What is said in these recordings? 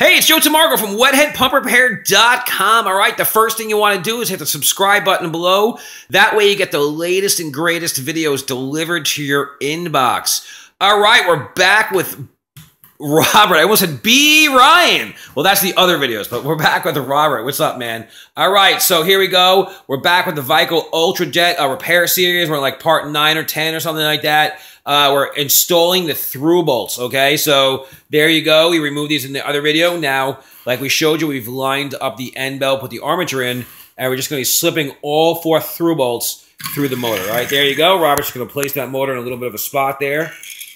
Hey, it's Joe Tamargo from WetheadPumpRepair.com. All right, the first thing you want to do is hit the subscribe button below. That way you get the latest and greatest videos delivered to your inbox. All right, we're back with Robert. I almost said B. Ryan. Well, that's the other videos, but we're back with Robert. What's up, man? All right, so here we go. We're back with the Vico Ultra Jet uh, repair series. We're like part 9 or 10 or something like that. Uh, we're installing the through bolts, okay? So there you go. We removed these in the other video. Now, like we showed you, we've lined up the end belt, put the armature in, and we're just going to be slipping all four through bolts through the motor. All right, there you go. Robert's going to place that motor in a little bit of a spot there.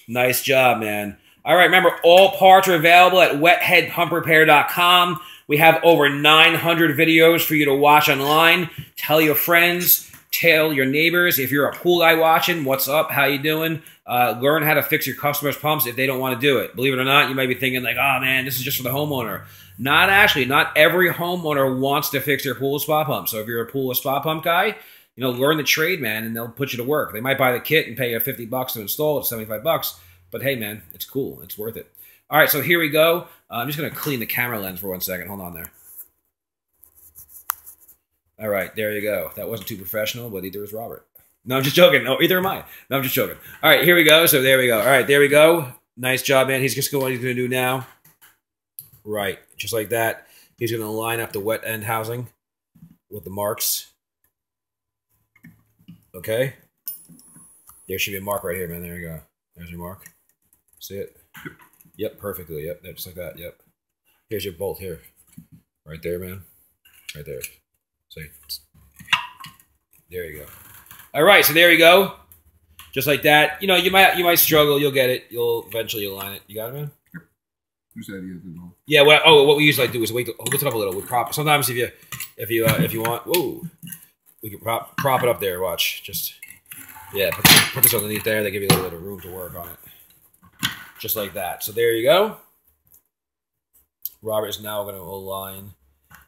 Nice job, man. All right, remember, all parts are available at wetheadpumprepair.com. We have over 900 videos for you to watch online. Tell your friends, tell your neighbors. If you're a pool guy watching, what's up? How you doing? Uh, learn how to fix your customers' pumps if they don't want to do it. Believe it or not, you might be thinking like, oh man, this is just for the homeowner. Not actually. Not every homeowner wants to fix their pool spa pump. So if you're a pool or spa pump guy, you know, learn the trade, man, and they'll put you to work. They might buy the kit and pay you 50 bucks to install it, 75 bucks. But hey, man, it's cool. It's worth it. All right, so here we go. Uh, I'm just going to clean the camera lens for one second. Hold on there. All right, there you go. That wasn't too professional, but either was Robert. No, I'm just joking. No, either am I. No, I'm just joking. All right, here we go. So there we go. All right, there we go. Nice job, man. He's just going. He's going to do now. Right, just like that. He's going to line up the wet end housing with the marks. Okay. There should be a mark right here, man. There you go. There's your mark. See it? Yep, perfectly. Yep, just like that. Yep. Here's your bolt here. Right there, man. Right there. See? There you go. All right, so there you go. Just like that. You know, you might you might struggle. You'll get it. You'll eventually align it. You got it, man. Who said he has to know? Yeah. Well, oh, what we usually do is wait. To, lift it up a little. We prop. Sometimes if you if you uh, if you want, whoa, we can prop prop it up there. Watch. Just yeah. Put, put this underneath there. They give you a little bit of room to work on it just like that. So there you go. Robert is now going to align.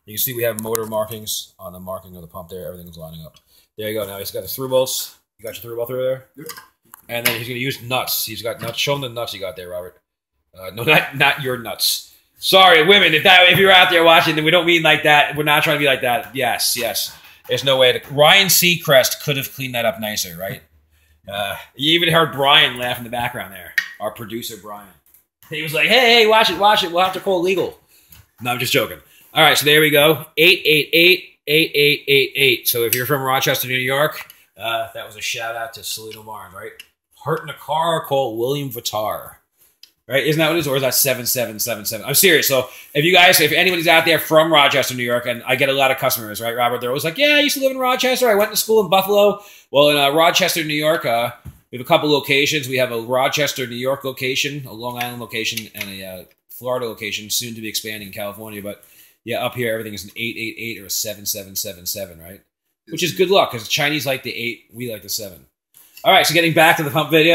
You can see we have motor markings on the marking of the pump there. Everything's lining up. There you go. Now he's got the through bolts. You got your through bolt through there? Yep. And then he's going to use nuts. He's got nuts. Show him the nuts you got there, Robert. Uh, no, not not your nuts. Sorry, women. If that if you're out there watching, then we don't mean like that. We're not trying to be like that. Yes, yes. There's no way. To, Ryan Seacrest could have cleaned that up nicer, right? Uh, you even heard Brian laugh in the background there our producer Brian. He was like, "Hey, hey, watch it, watch it. We'll have to call legal." No, I'm just joking. All right, so there we go. Eight eight eight eight eight eight eight. So if you're from Rochester, New York, uh, that was a shout out to Cellino Barnes, right? Hurt in a car, call William Mattar. Right? Isn't that what it is? Or is that 7777? I'm serious. So if you guys, if anybody's out there from Rochester, New York, and I get a lot of customers, right, Robert? They're always like, yeah, I used to live in Rochester. I went to school in Buffalo. Well, in uh, Rochester, New York, uh, we have a couple locations. We have a Rochester, New York location, a Long Island location, and a uh, Florida location, soon to be expanding in California. But yeah, up here everything is an eight eight eight or a seven seven seven seven, right? Which is good luck because Chinese like the eight, we like the seven. All right, so getting back to the pump video,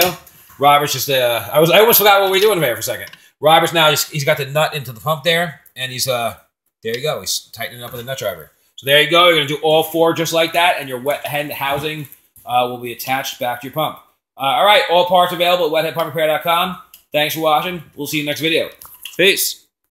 Robert's just uh, I was I almost forgot what we were doing there for a second. Robert's now just, he's got the nut into the pump there, and he's uh there you go, he's tightening up with a nut driver. So there you go. You're gonna do all four just like that, and your wet end housing uh, will be attached back to your pump. Uh, all right, all parts available at wetheadpumprepair.com. Thanks for watching. We'll see you next video. Peace.